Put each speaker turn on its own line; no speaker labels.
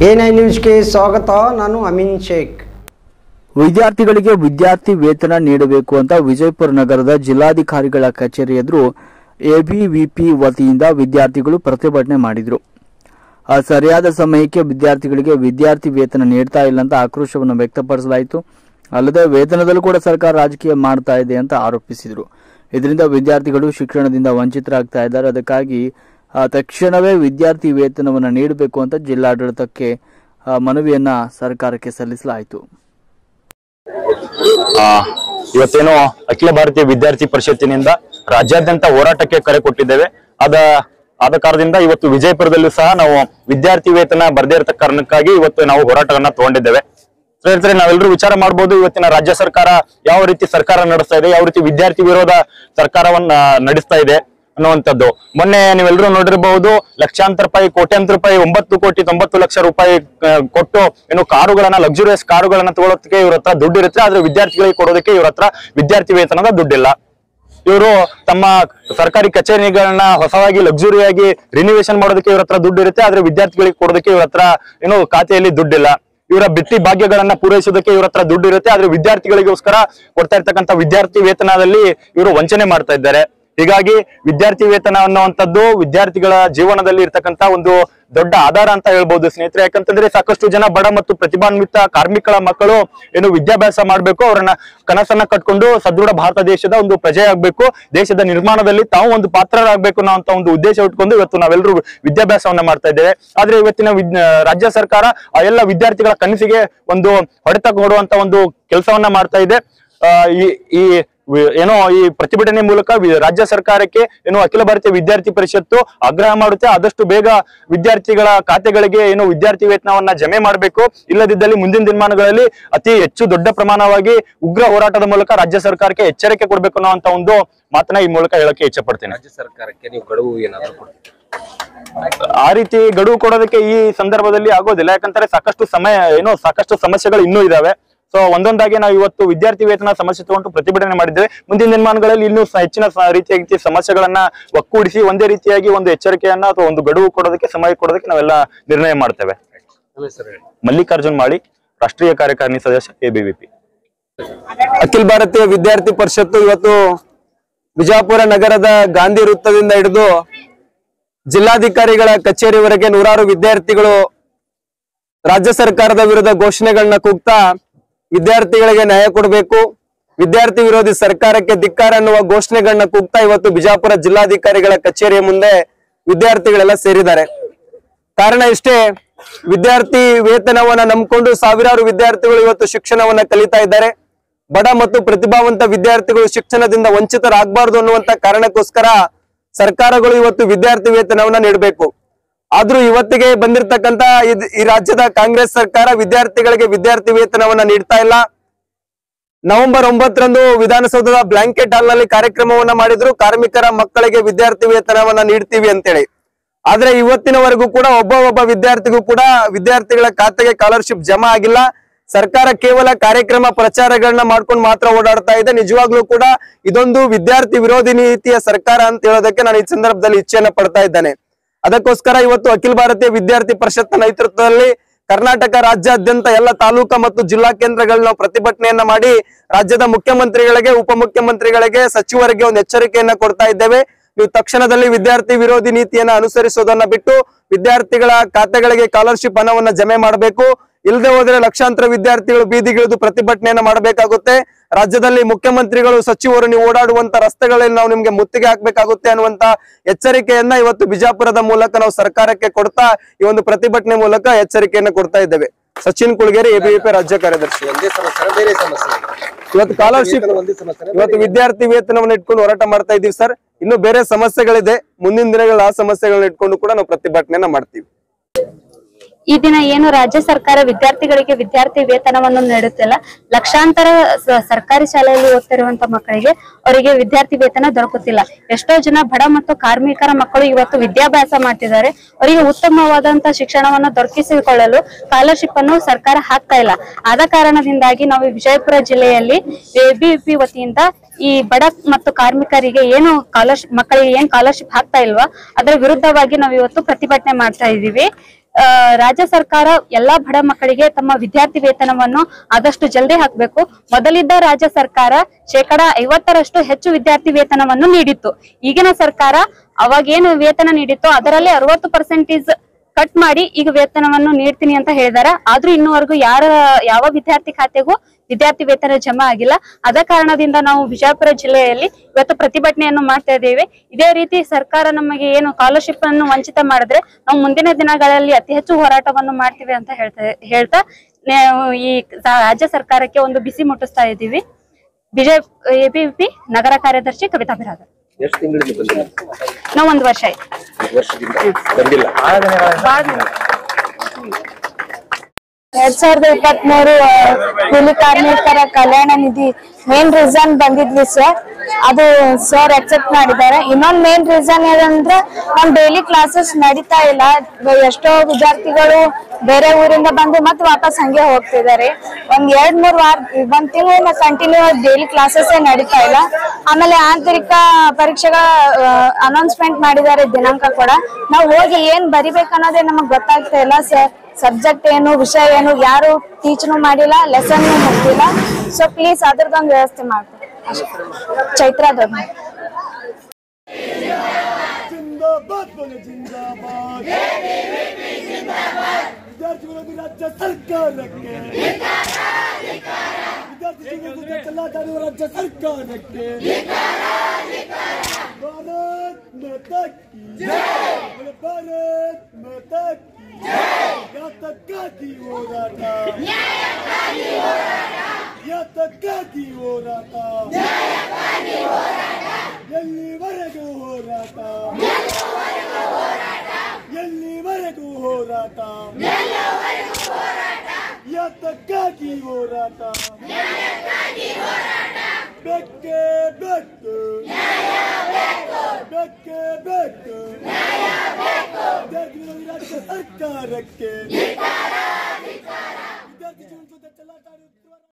Nine ನ್ಯೂಸ್ಗೆ ಸ್ವಾಗತ, ನಾನು ಅಮಿನ್ ಶೇಖ್.
ವಿದ್ಯಾರ್ಥಿಗಳಿಗೆ ವಿದ್ಯಾರ್ಥಿ ವೇತನ ನೀಡಬೇಕು ಅಂತ ವಿಜಯಪುರ ನಗರದ ಜಿಲ್ಲಾಧಿಕಾರಿಗಳ ಕಚೇರಿ ಎದುರು ಎಬಿವಿಪಿ ವತಿಯಿಂದ ವಿದ್ಯಾರ್ಥಿಗಳು ಪ್ರತಿಭಟನೆ ಮಾಡಿದರು. ಆ ಸರಿಯಾದ ಸಮಯಕ್ಕೆ ವಿದ್ಯಾರ್ಥಿಗಳಿಗೆ ವಿದ್ಯಾರ್ಥಿ ವೇತನ ನೀಡ್ತಾ ಇಲ್ಲ ಅಂತ ಆಕ್ರೋಶವನ್ನು ವ್ಯಕ್ತಪಡಿಸಲಾಯಿತು. ಅಲ್ಲದೆ ವೇತನದಲ್ಲೂ ಕೂಡ ಸರ್ಕಾರ ರಾಜಕೀಯ ಮಾಡ್ತಾ ಇದೆ ಅಂತ ಆರೋಪಿಸಿದರು. ಇದರಿಂದ ವಿದ್ಯಾರ್ಥಿಗಳು ಶಿಕ್ಷಣದಿಂದ ವಂಚಿತರಾಗ್ತಾ ಇದ್ದಾರೆ. ಅದಕ್ಕಾಗಿ ತಕ್ಷಣವೇ ವಿದ್ಯಾರ್ಥಿ ವೇತನವನ್ನು ನೀಡಬೇಕು ಅಂತ ಜಿಲ್ಲಾಡಳಿತಕ್ಕೆ ಮನವಿಯನ್ನ ಸರ್ಕಾರಕ್ಕೆ ಸಲ್ಲಿಸಲಾಯಿತು.
ಇವತ್ತೇನು ಅಖಿಲ ಭಾರತೀಯ ವಿದ್ಯಾರ್ಥಿ ಪರಿಷತ್ತಿನಿಂದ ರಾಜ್ಯಾದ್ಯಂತ ಹೋರಾಟಕ್ಕೆ ಕರೆ ಕೊಟ್ಟಿದ್ದೇವೆ. ಅದ ಆದ ಕಾರಣದಿಂದ ಇವತ್ತು ವಿಜಯಪುರದಲ್ಲೂ ಸಹ ನಾವು ವಿದ್ಯಾರ್ಥಿ ವೇತನ ಬರದೇ ಇರತಕ್ಕ ಕಾರಣಕ್ಕಾಗಿ ಇವತ್ತು ನಾವು ಹೋರಾಟವನ್ನ ತಗೊಂಡಿದ್ದೇವೆ. ಸ್ನೇಹಿತರೆ, ನಾವೆಲ್ಲರೂ ವಿಚಾರ ಮಾಡಬಹುದು ಇವತ್ತಿನ ರಾಜ್ಯ ಸರ್ಕಾರ ಯಾವ ರೀತಿ ಸರ್ಕಾರ ನಡೆಸ್ತಾ ಇದೆ, ಯಾವ ರೀತಿ ವಿದ್ಯಾರ್ಥಿ ವಿರೋಧ ಸರ್ಕಾರವನ್ನ ನಡೆಸ್ತಾ ಇದೆ. ಅನ್ನುವಂಥದ್ದು. ಮೊನ್ನೆ ನೀವೆಲ್ಲರೂ ನೋಡಿರಬಹುದು, ಲಕ್ಷಾಂತರ ರೂಪಾಯಿ, ಕೋಟ್ಯಾಂತರ ರೂಪಾಯಿ, ಒಂಬತ್ತು ಕೋಟಿ, ತೊಂಬತ್ತು ಲಕ್ಷ ರೂಪಾಯಿ ಕೊಟ್ಟು ಏನು ಕಾರುಗಳನ್ನ ಲಕ್ಸುರಿಯಸ್ ಕಾರುಗಳನ್ನ ತಗೊಳೋದಕ್ಕೆ ಇವ್ರ ಹತ್ರ ದುಡ್ಡು ಇರುತ್ತೆ, ಆದ್ರೆ ವಿದ್ಯಾರ್ಥಿಗಳಿಗೆ ಕೊಡೋದಕ್ಕೆ ಇವ್ರ ಹತ್ರ ವಿದ್ಯಾರ್ಥಿ ವೇತನದ ದುಡ್ಡಿಲ್ಲ. ಇವರು ತಮ್ಮ ಸರ್ಕಾರಿ ಕಚೇರಿಗಳನ್ನ ಹೊಸವಾಗಿ ಲಕ್ಸುರಿಯಾಗಿ ರಿನಿವೇಶನ್ ಮಾಡೋದಕ್ಕೆ ಇವ್ರ ಹತ್ರ ದುಡ್ಡು ಇರುತ್ತೆ, ಆದ್ರೆ ವಿದ್ಯಾರ್ಥಿಗಳಿಗೆ ಕೊಡೋದಕ್ಕೆ ಇವ್ರ ಹತ್ರ ಏನು ಖಾತೆಯಲ್ಲಿ ದುಡ್ಡಿಲ್ಲ. ಇವರ ಬಿತ್ತಿ ಭಾಗ್ಯಗಳನ್ನ ಪೂರೈಸೋದಕ್ಕೆ ಇವ್ರ ಹತ್ರ ದುಡ್ಡು ಇರುತ್ತೆ, ಆದ್ರೆ ವಿದ್ಯಾರ್ಥಿಗಳಿಗೋಸ್ಕರ ಕೊಡ್ತಾ ಇರ್ತಕ್ಕಂಥ ವಿದ್ಯಾರ್ಥಿ ವೇತನದಲ್ಲಿ ಇವರು ವಂಚನೆ ಮಾಡ್ತಾ ಇದ್ದಾರೆ. ಹೀಗಾಗಿ ವಿದ್ಯಾರ್ಥಿ ವೇತನ ಅನ್ನುವಂಥದ್ದು ವಿದ್ಯಾರ್ಥಿಗಳ ಜೀವನದಲ್ಲಿ ಇರ್ತಕ್ಕಂತ ಒಂದು ದೊಡ್ಡ ಆಧಾರ ಅಂತ ಹೇಳ್ಬಹುದು ಸ್ನೇಹಿತರೆ. ಯಾಕಂತಂದ್ರೆ ಸಾಕಷ್ಟು ಜನ ಬಡ ಮತ್ತು ಪ್ರತಿಭಾನ್ವಿತ ಕಾರ್ಮಿಕರ ಮಕ್ಕಳು ಏನು ವಿದ್ಯಾಭ್ಯಾಸ ಮಾಡಬೇಕು, ಅವರನ್ನ ಕನಸನ್ನ ಕಟ್ಕೊಂಡು ಸದೃಢ ಭಾರತ ದೇಶದ ಒಂದು ಪ್ರಜೆ ಆಗ್ಬೇಕು, ದೇಶದ ನಿರ್ಮಾಣದಲ್ಲಿ ತಾವು ಒಂದು ಪಾತ್ರರಾಗಬೇಕು ಅನ್ನೋ ಒಂದು ಉದ್ದೇಶ ಇಟ್ಕೊಂಡು ಇವತ್ತು ನಾವೆಲ್ಲರೂ ವಿದ್ಯಾಭ್ಯಾಸವನ್ನ ಮಾಡ್ತಾ ಇದ್ದೇವೆ. ಆದ್ರೆ ಇವತ್ತಿನ ರಾಜ್ಯ ಸರ್ಕಾರ ಆ ಎಲ್ಲ ವಿದ್ಯಾರ್ಥಿಗಳ ಕನಸಿಗೆ ಒಂದು ಹೊಡೆತ ಕೊಡುವಂತ ಒಂದು ಕೆಲಸವನ್ನ ಮಾಡ್ತಾ ಇದೆ. ಈ ಏನೋ ಈ ಪ್ರತಿಭಟನೆ ಮೂಲಕ ರಾಜ್ಯ ಸರ್ಕಾರಕ್ಕೆ ಏನು ಅಖಿಲ ಭಾರತೀಯ ವಿದ್ಯಾರ್ಥಿ ಪರಿಷತ್ತು ಆಗ್ರಹ ಮಾಡುತ್ತೆ. ಆದಷ್ಟು ಬೇಗ ವಿದ್ಯಾರ್ಥಿಗಳ ಖಾತೆಗಳಿಗೆ ಏನು ವಿದ್ಯಾರ್ಥಿ ವೇತನವನ್ನ ಜಮೆ ಮಾಡಬೇಕು. ಇಲ್ಲದಿದ್ದಲ್ಲಿ ಮುಂದಿನ ದಿನಮಾನಗಳಲ್ಲಿ ಅತಿ ಹೆಚ್ಚು ದೊಡ್ಡ ಪ್ರಮಾಣವಾಗಿ ಉಗ್ರ ಹೋರಾಟದ ಮೂಲಕ ರಾಜ್ಯ ಸರ್ಕಾರಕ್ಕೆ ಎಚ್ಚರಿಕೆ ಕೊಡಬೇಕು ಅನ್ನೋ ಒಂದು ಮಾತನ್ನ ಈ ಮೂಲಕ ಹೇಳಕ್ಕೆ ಇಚ್ಛೆ ಪಡ್ತೇನೆ.
ರಾಜ್ಯ ಸರ್ಕಾರಕ್ಕೆ ನೀವು ಗಡುವು ಏನಾದ್ರು ಕೊಡ್ತೀರಾ?
ಆ ರೀತಿ ಗಡುವು ಕೊಡೋದಕ್ಕೆ ಈ ಸಂದರ್ಭದಲ್ಲಿ ಆಗೋದಿಲ್ಲ. ಯಾಕಂದ್ರೆ ಸಾಕಷ್ಟು ಸಮಯ ಏನೋ ಸಾಕಷ್ಟು ಸಮಸ್ಯೆಗಳು ಇನ್ನೂ ಇದಾವೆ. ಸೊ ಒಂದೊಂದಾಗಿ ನಾವು ಇವತ್ತು ವಿದ್ಯಾರ್ಥಿ ವೇತನ ಸಮಸ್ಯೆ ತಗೊಂಡು ಪ್ರತಿಭಟನೆ ಮಾಡಿದ್ದೇವೆ. ಮುಂದಿನ ದಿನಮಾನಗಳಲ್ಲಿ ಇನ್ನೂ ಹೆಚ್ಚಿನ ರೀತಿಯ ಸಮಸ್ಯೆಗಳನ್ನ ಒಕ್ಕೂಡಿಸಿ ಒಂದೇ ರೀತಿಯಾಗಿ ಒಂದು ಎಚ್ಚರಿಕೆಯನ್ನ ಅಥವಾ ಒಂದು ಗಡುವು ಕೊಡೋದಕ್ಕೆ, ಸಮಯ ಕೊಡೋದಕ್ಕೆ ನಾವೆಲ್ಲ ನಿರ್ಣಯ ಮಾಡ್ತೇವೆ. ಮಲ್ಲಿಕಾರ್ಜುನ್ ಮಾಳಿ, ರಾಷ್ಟ್ರೀಯ ಕಾರ್ಯಕಾರಿಣಿ ಸದಸ್ಯ, ಎಬಿವಿಪಿ.
ಅಖಿಲ ಭಾರತೀಯ ವಿದ್ಯಾರ್ಥಿ ಪರಿಷತ್ತು ಇವತ್ತು ಬಿಜಾಪುರ ನಗರದ ಗಾಂಧಿ ವೃತ್ತದಿಂದ ಹಿಡಿದು ಜಿಲ್ಲಾಧಿಕಾರಿಗಳ ಕಚೇರಿವರೆಗೆ ನೂರಾರು ವಿದ್ಯಾರ್ಥಿಗಳು ರಾಜ್ಯ ಸರ್ಕಾರದ ವಿರುದ್ಧ ಘೋಷಣೆಗಳನ್ನ ಕೂಗ್ತಾ ವಿದ್ಯಾರ್ಥಿಗಳಿಗೆ ನ್ಯಾಯ ಕೊಡಬೇಕು. ವಿದ್ಯಾರ್ಥಿ ವಿರೋಧಿ ಸರ್ಕಾರಕ್ಕೆ ಧಿಕ್ಕಾರ ಅನ್ನುವ ಘೋಷಣೆಗಳನ್ನ ಕೂಗ್ತಾ ಇವತ್ತು ಬಿಜಾಪುರ ಜಿಲ್ಲಾಧಿಕಾರಿಗಳ ಕಚೇರಿಯ ಮುಂದೆ ವಿದ್ಯಾರ್ಥಿಗಳೆಲ್ಲ ಸೇರಿದ್ದಾರೆ. ಕಾರಣ ಇಷ್ಟೇ, ವಿದ್ಯಾರ್ಥಿ ವೇತನವನ್ನ ನಂಬಿಕೊಂಡು ಸಾವಿರಾರು ವಿದ್ಯಾರ್ಥಿಗಳು ಇವತ್ತು ಶಿಕ್ಷಣವನ್ನ ಕಲಿತಾ ಇದ್ದಾರೆ. ಬಡ ಮತ್ತು ಪ್ರತಿಭಾವಂತ ವಿದ್ಯಾರ್ಥಿಗಳು ಶಿಕ್ಷಣದಿಂದ ವಂಚಿತರಾಗಬಾರದು ಅನ್ನುವಂತ ಕಾರಣಕ್ಕೋಸ್ಕರ ಸರ್ಕಾರಗಳು ಇವತ್ತು ವಿದ್ಯಾರ್ಥಿ ವೇತನವನ್ನ ನೀಡಬೇಕು. ಆದ್ರೂ ಇವತ್ತಿಗೆ ಬಂದಿರತಕ್ಕಂತ ಈ ರಾಜ್ಯದ ಕಾಂಗ್ರೆಸ್ ಸರ್ಕಾರ ವಿದ್ಯಾರ್ಥಿಗಳಿಗೆ ವಿದ್ಯಾರ್ಥಿ ವೇತನವನ್ನ ನೀಡ್ತಾ ಇಲ್ಲ. ನವೆಂಬರ್ ಒಂಬತ್ತರಂದು ವಿಧಾನಸೌಧದ ಬ್ಲಾಂಕೆಟ್ ಹಾಲ್ನಲ್ಲಿ ಕಾರ್ಯಕ್ರಮವನ್ನ ಮಾಡಿದ್ರು. ಕಾರ್ಮಿಕರ ಮಕ್ಕಳಿಗೆ ವಿದ್ಯಾರ್ಥಿ ವೇತನವನ್ನ ನೀಡ್ತೀವಿ ಅಂತೇಳಿ. ಆದ್ರೆ ಇವತ್ತಿನವರೆಗೂ ಕೂಡ ಒಬ್ಬ ಒಬ್ಬ ವಿದ್ಯಾರ್ಥಿಗೂ ಕೂಡ ವಿದ್ಯಾರ್ಥಿಗಳ ಖಾತೆಗೆ ಸ್ಕಾಲರ್ಶಿಪ್ ಜಮಾ ಆಗಿಲ್ಲ. ಸರ್ಕಾರ ಕೇವಲ ಕಾರ್ಯಕ್ರಮ ಪ್ರಚಾರಗಳನ್ನ ಮಾಡ್ಕೊಂಡು ಮಾತ್ರ ಓಡಾಡ್ತಾ ಇದೆ. ನಿಜವಾಗ್ಲೂ ಕೂಡ ಇದೊಂದು ವಿದ್ಯಾರ್ಥಿ ವಿರೋಧಿ ನೀತಿಯ ಸರ್ಕಾರ ಅಂತ ಹೇಳೋದಕ್ಕೆ ನಾನು ಈ ಸಂದರ್ಭದಲ್ಲಿ ಇಚ್ಛೆಯನ್ನ ಪಡ್ತಾ ಇದ್ದೇನೆ. ಅದಕ್ಕೋಸ್ಕರ ಇವತ್ತು ಅಖಿಲ ಭಾರತೀಯ ವಿದ್ಯಾರ್ಥಿ ಪರಿಷತ್ ನೇತೃತ್ವದಲ್ಲಿ ಕರ್ನಾಟಕ ರಾಜ್ಯಾದ್ಯಂತ ಎಲ್ಲ ತಾಲೂಕಾ ಮತ್ತು ಜಿಲ್ಲಾ ಕೇಂದ್ರಗಳಲ್ಲಿ ನಾವು ಪ್ರತಿಭಟನೆಯನ್ನ ಮಾಡಿ ರಾಜ್ಯದ ಮುಖ್ಯಮಂತ್ರಿಗಳಿಗೆ, ಉಪಮುಖ್ಯಮಂತ್ರಿಗಳಿಗೆ, ಸಚಿವರಿಗೆ ಒಂದು ಎಚ್ಚರಿಕೆಯನ್ನ ಕೊಡ್ತಾ ಇದ್ದೇವೆ. ನೀವು ತಕ್ಷಣದಲ್ಲಿ ವಿದ್ಯಾರ್ಥಿ ವಿರೋಧಿ ನೀತಿಯನ್ನ ಅನುಸರಿಸೋದನ್ನ ಬಿಟ್ಟು ವಿದ್ಯಾರ್ಥಿಗಳ ಖಾತೆಗಳಿಗೆ ಸ್ಕಾಲರ್ಶಿಪ್ ಹಣವನ್ನ ಜಮೆ ಮಾಡಬೇಕು. ಇಲ್ಲದೆ ಹೋದ್ರೆ ಲಕ್ಷಾಂತರ ವಿದ್ಯಾರ್ಥಿಗಳು ಬೀದಿಗಿಳಿದು ಪ್ರತಿಭಟನೆಯನ್ನು ಮಾಡಬೇಕಾಗುತ್ತೆ. ರಾಜ್ಯದಲ್ಲಿ ಮುಖ್ಯಮಂತ್ರಿಗಳು ಸಚಿವರು ನೀವು ಓಡಾಡುವಂತ ರಸ್ತೆಗಳಲ್ಲಿ ನಾವು ನಿಮ್ಗೆ ಮುತ್ತಿಗೆ ಹಾಕ್ಬೇಕಾಗುತ್ತೆ ಅನ್ನುವಂತ ಎಚ್ಚರಿಕೆಯನ್ನ ಇವತ್ತು ಬಿಜಾಪುರದ ಮೂಲಕ ನಾವು ಸರ್ಕಾರಕ್ಕೆ ಕೊಡ್ತಾ ಈ ಒಂದು ಪ್ರತಿಭಟನೆ ಮೂಲಕ ಎಚ್ಚರಿಕೆಯನ್ನು ಕೊಡ್ತಾ ಇದ್ದೇವೆ. ಸಚಿನ್ ಕುಳಗೇರಿ ಎಬಿವಿಪಿ ರಾಜ್ಯ ಕಾರ್ಯದರ್ಶಿ. ಇವತ್ತು ಸ್ಕಾಲರ್ಶಿಪ್ ಇವತ್ತು ವಿದ್ಯಾರ್ಥಿ ವೇತನವನ್ನು ಇಟ್ಕೊಂಡು ಹೋರಾಟ ಮಾಡ್ತಾ ಇದೀವಿ ಸರ್. ಇನ್ನು ಬೇರೆ ಸಮಸ್ಯೆಗಳಿದೆ. ಮುಂದಿನ ದಿನಗಳಲ್ಲಿ ಆ ಸಮಸ್ಯೆಗಳನ್ನ ಇಟ್ಕೊಂಡು ಕೂಡ ನಾವು ಪ್ರತಿಭಟನೆಯನ್ನ ಮಾಡ್ತೀವಿ.
ಈ ದಿನ ಏನು ರಾಜ್ಯ ಸರ್ಕಾರ ವಿದ್ಯಾರ್ಥಿಗಳಿಗೆ ವಿದ್ಯಾರ್ಥಿ ವೇತನವನ್ನು ನೀಡುತ್ತಿಲ್ಲ. ಲಕ್ಷಾಂತರ ಸರ್ಕಾರಿ ಶಾಲೆಯಲ್ಲಿ ಓದ್ತಿರುವಂತ ಮಕ್ಕಳಿಗೆ ಅವರಿಗೆ ವಿದ್ಯಾರ್ಥಿ ವೇತನ ದೊರಕುತ್ತಿಲ್ಲ. ಎಷ್ಟೋ ಜನ ಬಡ ಮತ್ತು ಕಾರ್ಮಿಕರ ಮಕ್ಕಳು ಇವತ್ತು ವಿದ್ಯಾಭ್ಯಾಸ ಮಾಡ್ತಿದ್ದಾರೆ. ಅವರಿಗೆ ಉತ್ತಮವಾದಂತ ಶಿಕ್ಷಣವನ್ನು ದೊರಕಿಸಿಕೊಳ್ಳಲು ಸ್ಕಾಲರ್ಶಿಪ್ ಅನ್ನು ಸರ್ಕಾರ ಹಾಕ್ತಾ ಇಲ್ಲ. ಆದ ಕಾರಣದಿಂದಾಗಿ ನಾವು ವಿಜಯಪುರ ಜಿಲ್ಲೆಯಲ್ಲಿ ಎಬಿಪಿ ವತಿಯಿಂದ ಈ ಬಡ ಮತ್ತು ಕಾರ್ಮಿಕರಿಗೆ ಏನು ಸ್ಕಾಲರ್ಶಿಪ್ ಮಕ್ಕಳಿಗೆ ಏನ್ ಸ್ಕಾಲರ್ಶಿಪ್ ಹಾಕ್ತಾ ಇಲ್ವಾ ಅದರ ವಿರುದ್ಧವಾಗಿ ನಾವು ಇವತ್ತು ಪ್ರತಿಭಟನೆ ಮಾಡ್ತಾ ಇದೀವಿ ಆ, ರಾಜ್ಯ ಸರ್ಕಾರ ಎಲ್ಲಾ ಬಡ ಮಕ್ಕಳಿಗೆ ತಮ್ಮ ವಿದ್ಯಾರ್ಥಿ ವೇತನವನ್ನು ಆದಷ್ಟು ಜಲ್ದಿ ಹಾಕಬೇಕು. ಮೊದಲಿದ್ದ ರಾಜ್ಯ ಸರ್ಕಾರ ಶೇಕಡ ಐವತ್ತರಷ್ಟು ಹೆಚ್ಚು ವಿದ್ಯಾರ್ಥಿ ವೇತನವನ್ನು ನೀಡಿತ್ತು. ಈಗಿನ ಸರ್ಕಾರ ಅವಾಗೇನು ವೇತನ ನೀಡಿತ್ತು ಅದರಲ್ಲಿ ಅರವತ್ತು ಪರ್ಸೆಂಟೇಜ್ ಕಟ್ ಮಾಡಿ ಈಗ ವೇತನವನ್ನು ನೀಡ್ತೀನಿ ಅಂತ ಹೇಳಿದಾರೆ. ಆದ್ರೂ ಇನ್ನುವರೆಗೂ ಯಾರ, ಯಾವ ವಿದ್ಯಾರ್ಥಿ ಖಾತೆಗೂ ವಿದ್ಯಾರ್ಥಿ ವೇತನ ಜಮಾ ಆಗಿಲ್ಲ. ಅದ ಕಾರಣದಿಂದ ನಾವು ವಿಜಯಪುರ ಜಿಲ್ಲೆಯಲ್ಲಿ ಇವತ್ತು ಪ್ರತಿಭಟನೆಯನ್ನು ಮಾಡ್ತಾ ಇದ್ದೇವೆ. ಇದೇ ರೀತಿ ಸರ್ಕಾರ ನಮಗೆ ಏನು ಸ್ಕಾಲರ್ಶಿಪ್ ಅನ್ನು ವಂಚಿತ ಮಾಡಿದ್ರೆ ನಾವು ಮುಂದಿನ ದಿನಗಳಲ್ಲಿ ಅತಿ ಹೆಚ್ಚು ಹೋರಾಟವನ್ನು ಮಾಡ್ತೀವಿ ಅಂತ ಹೇಳ್ತಾ ಹೇಳ್ತಾ ಈ ರಾಜ್ಯ ಸರ್ಕಾರಕ್ಕೆ ಒಂದು ಬಿಸಿ ಮುಟ್ಟಿಸ್ತಾ ಇದ್ದೀವಿ. ಬಿಜೆಪಿ ಎಬಿಪಿ ನಗರ ಕಾರ್ಯದರ್ಶಿ ಕವಿತಾ ಬಿರಾದ
ಎಷ್ಟು ತಿಂಗಳಿಂದ ಬಂದಿಲ್ಲ
ನಾವು ಒಂದು ವರ್ಷ ಆಯ್ತು.
ವರ್ಷದಿಂದ ಬಂದಿಲ್ಲ.
ಎರಡ್ ಸಾವಿರದ ಇಪ್ಪತ್ಮೂರು ಕೂಲಿ ಕಾರ್ಮಿಕರ ಕಲ್ಯಾಣ ನಿಧಿ ಮೇನ್ ರೀಸನ್ ಬಂದಿದ್ವಿ ಸರ್ ಅದು ಸರ್ ಅಕ್ಸೆಪ್ಟ್ ಮಾಡಿದ್ದಾರೆ. ಇನ್ನೊಂದು ಮೇನ್ ರೀಸನ್ ಏನಂದ್ರೆ ನಮ್ ಡೈಲಿ ಕ್ಲಾಸಸ್ ನಡೀತಾ ಇಲ್ಲ. ಎಷ್ಟೋ ವಿದ್ಯಾರ್ಥಿಗಳು ಬೇರೆ ಊರಿಂದ ಬಂದು ಮತ್ತೆ ವಾಪಸ್ ಹಂಗೆ ಹೋಗ್ತಿದ್ದಾರೆ. ಒಂದ್ ಎರಡ್ ಮೂರ್ ವಾರ, ಒಂದ್ ತಿಂಗಳಿಂದ ಕಂಟಿನ್ಯೂ ಡೈಲಿ ಕ್ಲಾಸಸ್ ನಡೀತಾ ಇಲ್ಲ. ಆಮೇಲೆ ಆಂತರಿಕ ಪರೀಕ್ಷೆಗಳ ಅನೌನ್ಸ್ಮೆಂಟ್ ಮಾಡಿದ್ದಾರೆ ದಿನಾಂಕ ಕೂಡ. ನಾವು ಹೋಗಿ ಏನ್ ಬರಿಬೇಕು ಅನ್ನೋದೇ ನಮಗ್ ಗೊತ್ತಾಗ್ತಾ ಇಲ್ಲ. ಸರ್ ಸಬ್ಜೆಕ್ಟ್ ಏನು, ವಿಷಯ ಏನು, ಯಾರು ಟೀಚ್ನು ಮಾಡಿಲ್ಲ ಲೆಸನ್ ಮುಗ್ದಿಲ್ಲ. ಸೊ ಪ್ಲೀಸ್ ಅದ್ರದ್ದೊಂದು ವ್ಯವಸ್ಥೆ ಮಾಡ್ತೀವಿ.
चैत्रा दोन. राज्य राज्य सरकार माता की. माता की. ಯಾತಕ್ಕಾಗಿ ಹೋರಾಟ? ಎಲ್ಲಿವರೆಗೂ ಹೋರಾಟ? ಎಲ್ಲಿವರೆಗೂ ಹೋರಾಟ? ಯಾತಕ್ಕಾಗಿ ಹೋರಾಟ? ಬೆಕ್ಕೆ ಬೆಟ್ಟು ಬೆಕ್ಕೆ ಬೆಟ್ಟು ರಾಜ್ಯ ಸರ್ಕಾರಕ್ಕೆ.